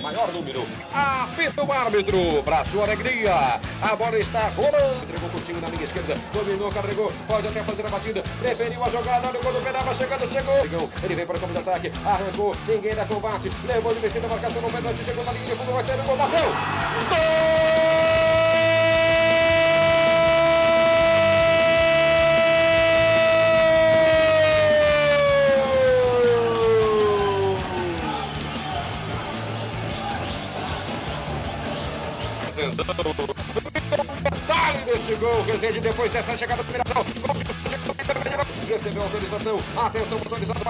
Maior número. Apita o árbitro para sua alegria. A bola está rolando. Entregou curtinho na linha esquerda. Dominou, carregou. Pode até fazer a batida. Preferiu a jogada. Olha o gol do Penava chegando. Chegou. Ele vem para o campo de ataque. Arrancou. Ninguém da combate. Levou de descida a marcação no pênalti. Chegou na linha de fundo. Vai ser o gol. Bateu. Gol! Detalhe desse gol, Rezende depois dessa chegada de combinação. Recebeu autorização. Atenção, autorizado.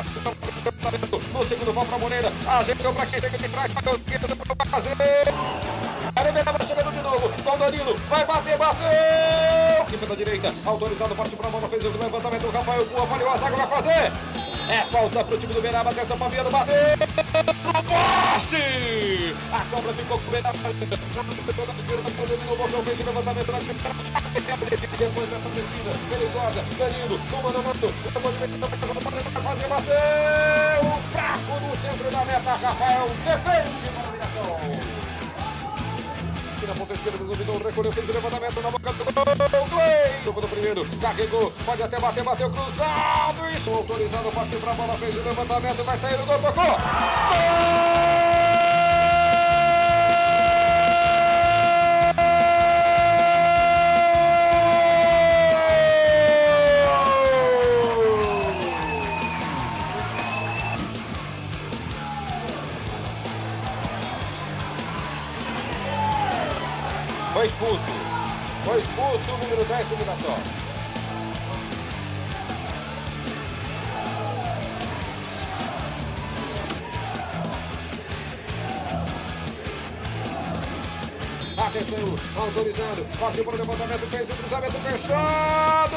No segundo pau para Moreira. Ajeitou para quem chega de trás. Para o esquerdo. Para fazer. Arrebentava chegando de novo. Com Danilo. Vai bater, bateu. Aqui pela direita. Autorizado. Parte para a bola. Fez o levantamento. O Rafael Cua. Falhou a zaga. Vai fazer. É falta para o time do Beraba. Atenção, Fabiano. Bateu. No poste. A cobra ficou com o o levantamento. Depois dessa descida. Ele joga. Danilo. No mano a mano. Vai fazer. Bateu. Fraco no centro da meta. Rafael. Defende para a ligação na ponta esquerda, dominou, recolheu, fez o levantamento na boca do gol. Tocou no primeiro, carregou, pode até bater, bateu cruzado. Isso, autorizado, partiu pra bola, fez o levantamento, vai sair o gol, tocou. Gol! Foi expulso. Foi expulso o número 10 do Mirassol. Atenção, autorizando, partiu para o levantamento, fez o cruzamento fechado.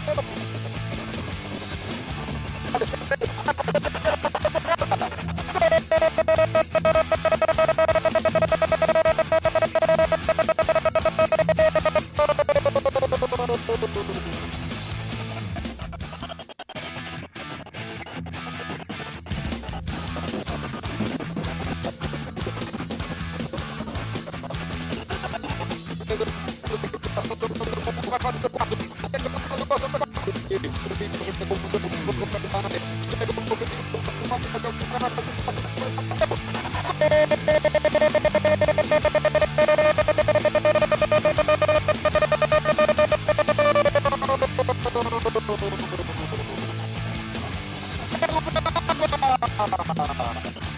Ha ha ha ha!